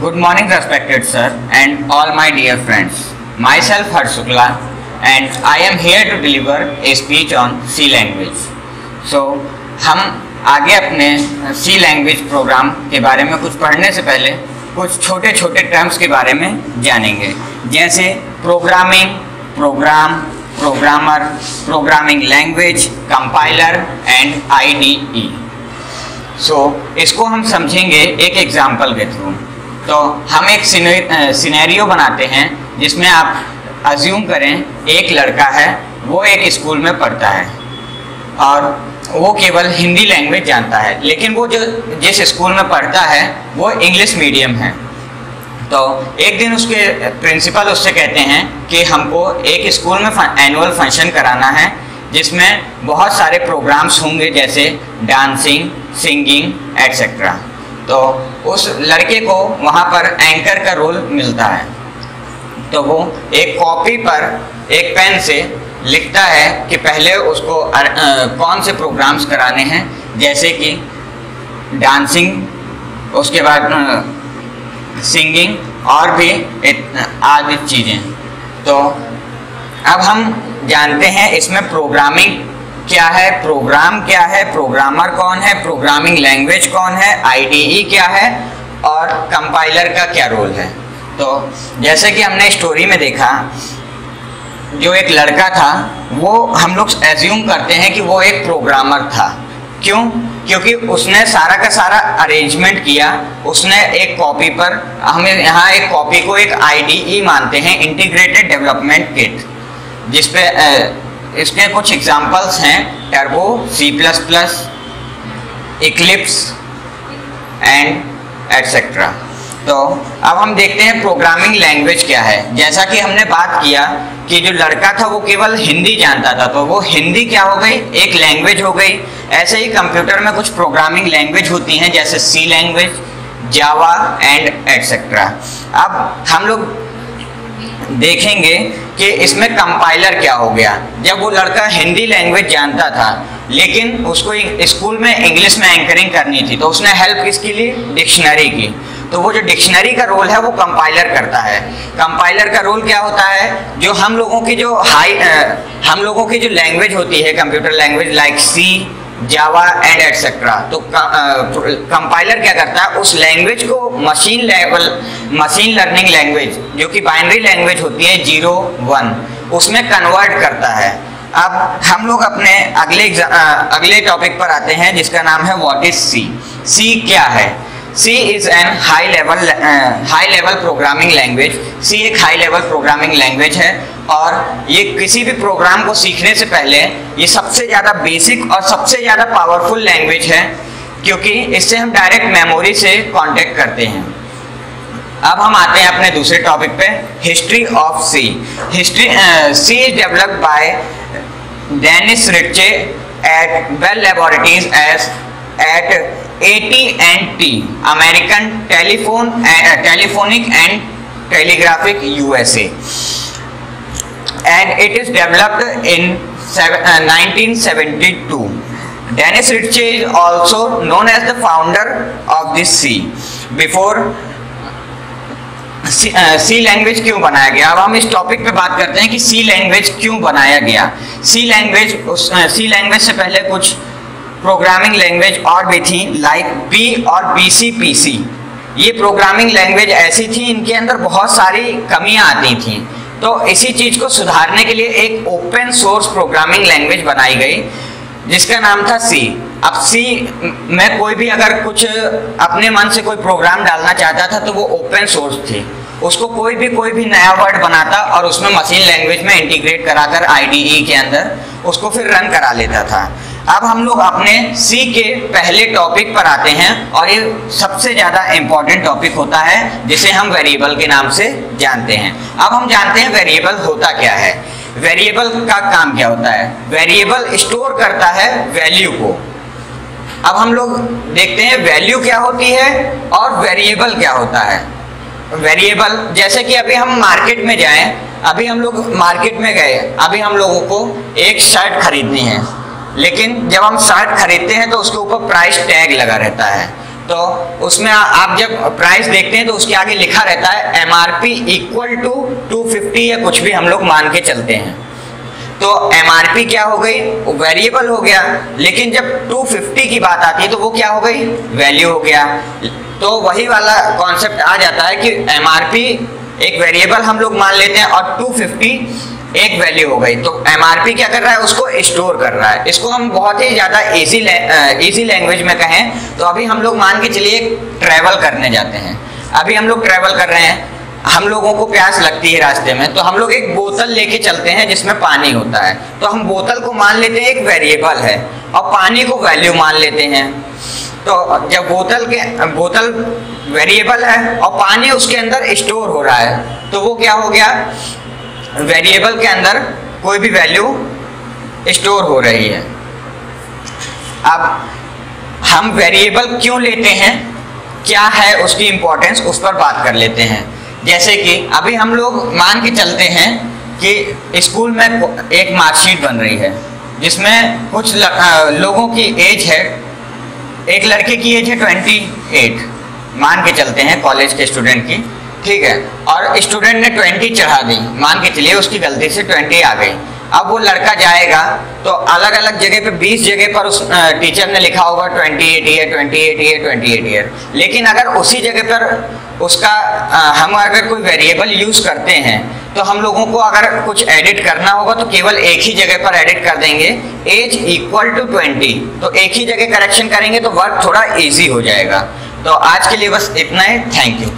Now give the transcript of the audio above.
Good morning, respected sir, and all my dear friends. Myself Harsh Shukla, and I am here to deliver a speech on C language. So, हम आगे अपने सी language program के बारे में कुछ पढ़ने से पहले कुछ छोटे छोटे टर्म्स के बारे में जानेंगे जैसे programming program programmer programming language compiler and IDE so इसको हम समझेंगे एक एग्ज़ाम्पल के थ्रू तो हम एक सिनेरियो बनाते हैं, जिसमें आप अज्यूम करें, एक लड़का है, वो एक स्कूल में पढ़ता है, और वो केवल हिंदी लैंग्वेज जानता है, लेकिन वो जो, जिस स्कूल में पढ़ता है, वो इंग्लिश मीडियम है। तो एक दिन उसके प्रिंसिपल उससे कहते हैं कि हमको एक स्कूल में एनुअल फ़ंक्शन कराना है, जिसमें बहुत सारे प्रोग्राम्स होंगे, जैसे डांसिंग सिंगिंग एट्सेट्रा तो उस लड़के को वहाँ पर एंकर का रोल मिलता है। तो वो एक कॉपी पर एक पेन से लिखता है कि पहले उसको अर, आ, कौन से प्रोग्राम्स कराने हैं जैसे कि डांसिंग उसके बाद सिंगिंग और भी आदि चीज़ें। तो अब हम जानते हैं इसमें प्रोग्रामिंग क्या है? प्रोग्राम क्या है? प्रोग्रामर कौन है? प्रोग्रामिंग लैंग्वेज कौन है? आईडीई क्या है? और कंपाइलर का क्या रोल है? तो जैसे कि हमने स्टोरी में देखा, जो एक लड़का था, वो हम लोग एज्यूम करते हैं कि वो एक प्रोग्रामर था। क्यों? क्योंकि उसने सारा का सारा अरेंजमेंट किया। उसने एक कॉपी पर, हमें यहाँ एक कॉपी को एक आईडीई मानते हैं इंटीग्रेटेड डेवलपमेंट किट जिसपे इसके कुछ एग्जांपल्स हैं turbo C plus plus Eclipse and etcetera तो अब हम देखते हैं प्रोग्रामिंग लैंग्वेज क्या है। जैसा कि हमने बात किया कि जो लड़का था वो केवल हिंदी जानता था तो वो हिंदी क्या हो गई? एक लैंग्वेज हो गई। ऐसे ही कंप्यूटर में कुछ प्रोग्रामिंग लैंग्वेज होती हैं, जैसे C language Java and etcetera अब हम लोग देखेंगे कि इसमें कंपाइलर क्या हो गया। जब वो लड़का हिंदी लैंग्वेज जानता था, लेकिन उसको स्कूल में इंग्लिश में एंकरिंग करनी थी तो उसने हेल्प किसके लिए? डिक्शनरी की। तो वो जो डिक्शनरी का रोल है, वो कंपाइलर करता है। कंपाइलर का रोल क्या होता है? जो हम लोगों की जो हाई हम लोगों की जो लैंग्वेज होती है computer language like C Java and etcetera तो कंपाइलर क्या करता है? उस लैंग्वेज को machine level machine learning language जो कि बाइनरी लैंग्वेज होती है ज़ीरो वन उसमें कन्वर्ट करता है। अब हम लोग अपने अगले अगले टॉपिक पर आते हैं, जिसका नाम है व्हाट इज़ सी सी क्या है? C is an high level high level programming language C एक हाई लेवल प्रोग्रामिंग लैंग्वेज है। और ये किसी भी प्रोग्राम को सीखने से पहले ये सबसे ज़्यादा बेसिक और सबसे ज़्यादा पावरफुल लैंग्वेज है क्योंकि इससे हम डायरेक्ट मेमोरी से कांटेक्ट करते हैं। अब हम आते हैं अपने दूसरे टॉपिक पे history of C history C is developed by Dennis Ritchie at Bell laboratories as at AT&T American Telephone uh, Telephonic and Telegraphic USA is developed in seven, uh, 1972 Dennis Ritchie is also known as the founder of this C before C language क्यों बनाया गया? अब हम इस topic पे बात करते हैं कि सी लैंग्वेज क्यों बनाया गया। सी लैंग्वेज सी लैंग्वेज से पहले कुछ प्रोग्रामिंग लैंग्वेज और भी थी लाइक बी और बी सी पी सी ये प्रोग्रामिंग लैंग्वेज ऐसी थी इनके अंदर बहुत सारी कमियाँ आती थी। तो इसी चीज़ को सुधारने के लिए एक ओपन सोर्स प्रोग्रामिंग लैंग्वेज बनाई गई, जिसका नाम था सी अब सी में कोई भी अगर कुछ अपने मन से कोई प्रोग्राम डालना चाहता था तो वो ओपन सोर्स थी। उसको कोई भी कोई भी नया वर्ड बनाता और उसमें मशीन लैंग्वेज में इंटीग्रेट कराकर आईडीई के अंदर, उसको फिर रन करा लेता था। अब हम लोग अपने सी के पहले टॉपिक पर आते हैं और ये सबसे ज़्यादा इंपॉर्टेंट टॉपिक होता है, जिसे हम वेरिएबल के नाम से जानते हैं। अब हम जानते हैं वेरिएबल होता क्या है। वेरिएबल का काम क्या होता है? वेरिएबल स्टोर करता है वैल्यू को। अब हम लोग देखते हैं वैल्यू क्या होती है और वेरिएबल क्या होता है। वेरिएबल जैसे कि अभी हम मार्केट में जाएँ, अभी हम लोग मार्केट में गए, अभी हम लोगों को एक शर्ट खरीदनी है। लेकिन जब हम शर्ट खरीदते हैं तो उसके ऊपर प्राइस टैग लगा रहता है। तो उसमें आप जब प्राइस देखते हैं तो उसके आगे लिखा रहता है M R P equal to two fifty या कुछ भी हम लोग मान के चलते हैं। तो एम आर पी क्या हो गई? वेरिएबल हो गया। लेकिन जब 250 की बात आती है तो वो क्या हो गई? वैल्यू हो गया। तो वही वाला कॉन्सेप्ट आ जाता है कि एम आर पी एक वेरिएबल हम लोग मान लेते हैं और 250 एक वैल्यू हो गई। तो एमआरपी क्या कर रहा है? उसको स्टोर कर रहा है। इसको हम बहुत ही ज़्यादा इजी इजी लैंग्वेज में कहें तो अभी हम लोग मान के चलिए ट्रैवल करने जाते हैं। अभी हम लोग ट्रैवल कर रहे हैं। हम लोगों को प्यास लगती है रास्ते में तो हम लोग एक बोतल लेके चलते हैं जिसमें पानी होता है। तो हम बोतल को मान लेते हैं एक वेरिएबल है, और पानी को वैल्यू मान लेते हैं। तो जब बोतल के, बोतल वेरिएबल है, और पानी उसके अंदर स्टोर हो रहा है तो वो क्या हो गया? वेरिएबल के अंदर कोई भी वैल्यू स्टोर हो रही है। अब हम वेरिएबल क्यों लेते हैं? क्या है उसकी इंपॉर्टेंस उस पर बात कर लेते हैं। जैसे कि अभी हम लोग मान के चलते हैं कि स्कूल में एक मार्कशीट बन रही है, जिसमें कुछ लोगों की एज है। एक लड़के की एज है ट्वेंटी एट मान के चलते हैं कॉलेज के स्टूडेंट की। ठीक है। और स्टूडेंट ने ट्वेंटी चढ़ा दी। मान के चलिए उसकी गलती से ट्वेंटी आ गई। अब वो लड़का जाएगा तो अलग अलग जगह पे बीस जगह पर उस टीचर ने लिखा होगा twenty eight year twenty eight year twenty eight year लेकिन अगर उसी जगह पर उसका हम अगर कोई वेरिएबल यूज़ करते हैं तो हम लोगों को अगर कुछ एडिट करना होगा तो केवल एक ही जगह पर एडिट कर देंगे। एज इक्वल टू ट्वेंटी तो एक ही जगह करेक्शन करेंगे तो वर्क थोड़ा ईजी हो जाएगा। तो आज के लिए बस इतना ही। Thank you